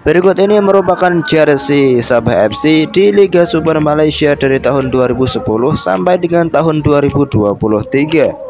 Berikut ini merupakan jersey Sabah FC di Liga Super Malaysia dari tahun 2010 sampai dengan tahun 2023.